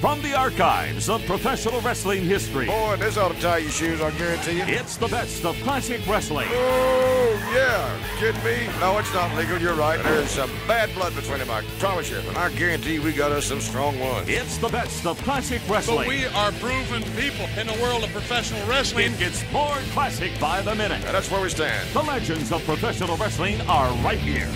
from the archives of professional wrestling history. Boy, this ought to tie your shoes, I guarantee you. It's the best of classic wrestling. Oh, yeah. Kidding me? No, it's not legal. You're right. There's some bad blood between them, I promise you. And I guarantee we got us some strong ones. It's the best of classic wrestling. But we are proven people in the world of professional wrestling. It gets more classic by the minute. And that's where we stand. The legends of professional wrestling are right here.